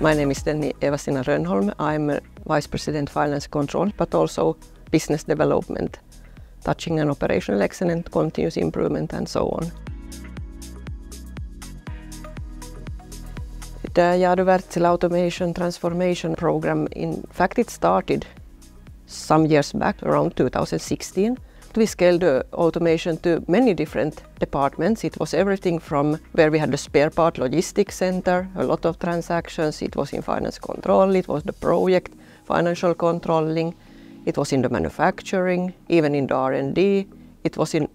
My name is then Eva-Stina Rönnholm. I'm Vice President Finance Control, but also Business Development, touching on operational excellence, continuous improvement and so on. The Wärtsilä Automation Transformation Program, in fact it started some years back, around 2016. We scaled the automation to many different departments. It was everything from where we had the spare part logistics center, a lot of transactions. It was in finance control, it was the project, financial controlling, it was in the manufacturing, even in the R&D. It was in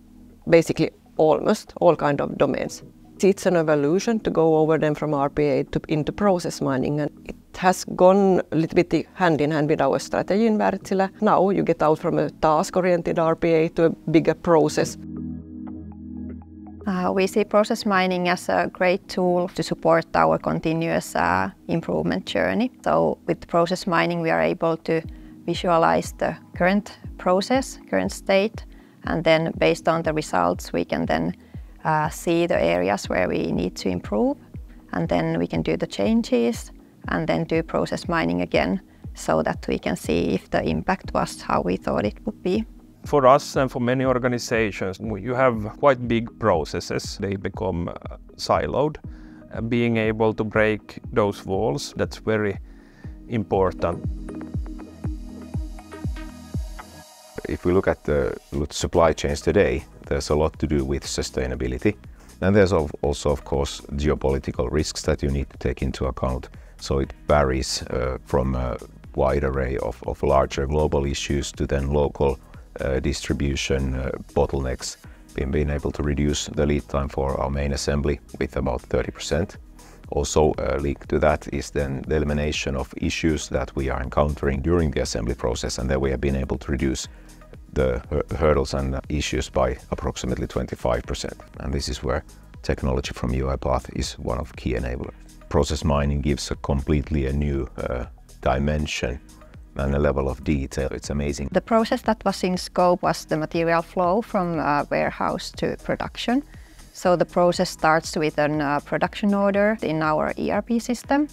basically almost all kind of domains. It's an evolution to go over them from RPA to, into process mining and it has gone a little bit hand in hand with our strategy in Wärtsilä. Now you get out from a task-oriented RPA to a bigger process. Uh, we see process mining as a great tool to support our continuous uh, improvement journey. So with process mining, we are able to visualize the current process, current state, and then based on the results, we can then uh, see the areas where we need to improve, and then we can do the changes, and then do process mining again so that we can see if the impact was how we thought it would be. For us and for many organizations, you have quite big processes. They become uh, siloed. Uh, being able to break those walls, that's very important. If we look at the supply chains today, there's a lot to do with sustainability. And there's also, of course, geopolitical risks that you need to take into account. So it varies uh, from a wide array of, of larger global issues to then local uh, distribution uh, bottlenecks. Being, being able to reduce the lead time for our main assembly with about 30%. Also linked to that is then the elimination of issues that we are encountering during the assembly process and that we have been able to reduce the hurdles and issues by approximately 25%. And this is where technology from UiPath is one of key enablers. Process mining gives a completely a new uh, dimension and a level of detail. It's amazing. The process that was in scope was the material flow from uh, warehouse to production. So the process starts with a uh, production order in our ERP system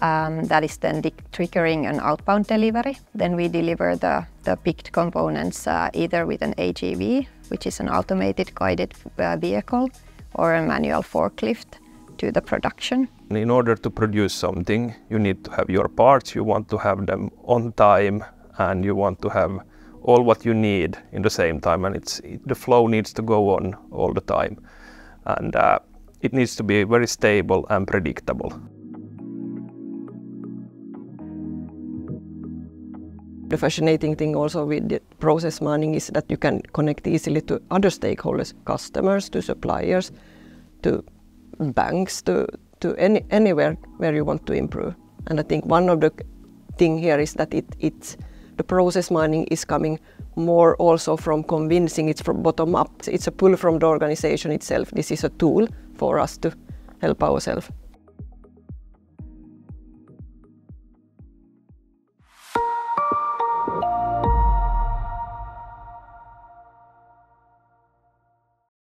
um, that is then triggering an outbound delivery. Then we deliver the, the picked components uh, either with an AGV, which is an automated guided uh, vehicle, or a manual forklift to the production. In order to produce something, you need to have your parts, you want to have them on time, and you want to have all what you need in the same time, and it's, the flow needs to go on all the time. And uh, it needs to be very stable and predictable. The fascinating thing also with the process mining is that you can connect easily to other stakeholders, customers, to suppliers, to banks, to, to any, anywhere where you want to improve. And I think one of the thing here is that it, it's, the process mining is coming more also from convincing, it's from bottom up. It's a pull from the organization itself. This is a tool for us to help ourselves.